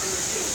happened to you.